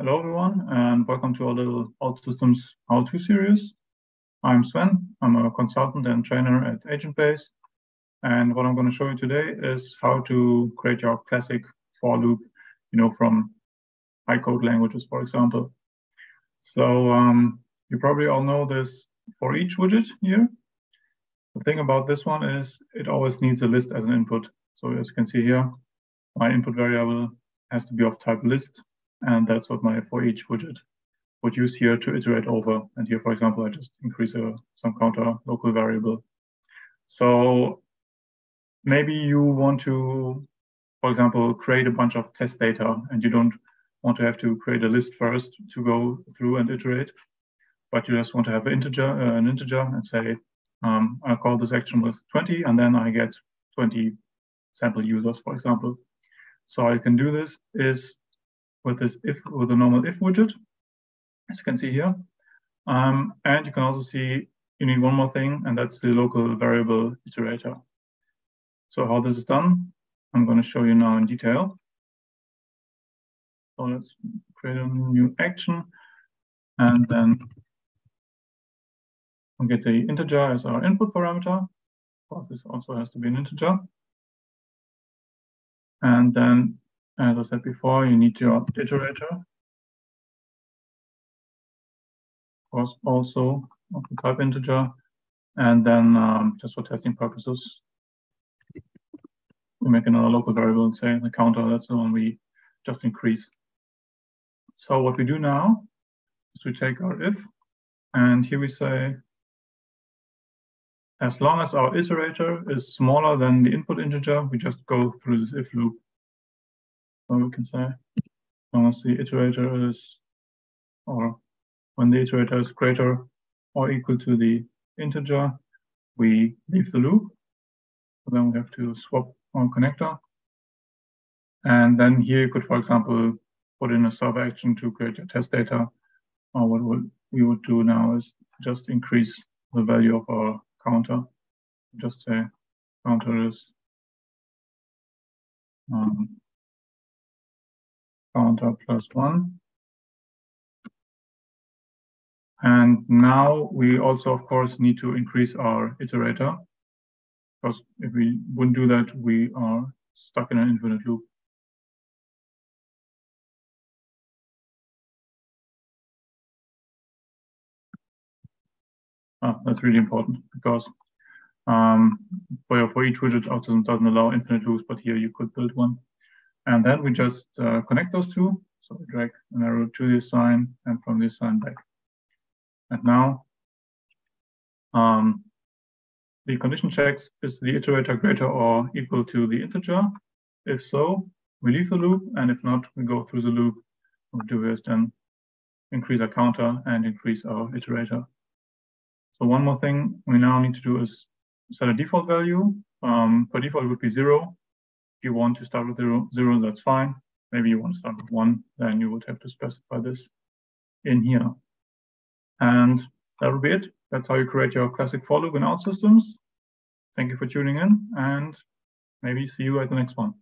Hello everyone and welcome to our little OutSystems how-to series. I'm Swen, I'm a consultant and trainer at AgentBase and what I'm going to show you today is how to create your classic for loop, you know, from high code languages, for example. So um, you probably all know this for each widget here. The thing about this one is it always needs a list as an input. So as you can see here, my input variable has to be of type list, and that's what my for each widget would use here to iterate over. And here, for example, I just increase a, some counter local variable. So maybe you want to, for example, create a bunch of test data, and you don't want to have to create a list first to go through and iterate, but you just want to have an integer, uh, an integer, and say, um, I call this action with 20, and then I get 20 sample users, for example. So I can do this is with this if with a normal if widget, as you can see here. Um, and you can also see you need one more thing, and that's the local variable iterator. So how this is done, I'm going to show you now in detail. So let's create a new action, and then we'll get the integer as our input parameter. Of course, this also has to be an integer. And then, as I said before, you need your iterator. Of course, also of the type integer. And then um, just for testing purposes, we make another local variable and say the counter, that's the one we just increase. So what we do now is we take our if, and here we say as long as our iterator is smaller than the input integer, we just go through this if loop. So we can say, as the iterator is, or when the iterator is greater or equal to the integer, we leave the loop. So then we have to swap our connector. And then here you could, for example, put in a server action to create your test data. Or what we would do now is just increase the value of our counter. Just say counter is um, counter plus one. And now we also, of course, need to increase our iterator because if we wouldn't do that, we are stuck in an infinite loop. Ah, that's really important because um, for, for each widget, OutSystems doesn't allow infinite loops, but here you could build one. And then we just uh, connect those two. So we drag an arrow to this line and from this line back. And now um, the condition checks is the iterator greater or equal to the integer. If so, we leave the loop, and if not, we go through the loop. What we do is then increase our counter and increase our iterator. So one more thing we now need to do is set a default value. Um, by default, it would be zero. If you want to start with zero, zero, that's fine. Maybe you want to start with one, then you would have to specify this in here. And that would be it. That's how you create your classic for loop in OutSystems. Thank you for tuning in and maybe see you at the next one.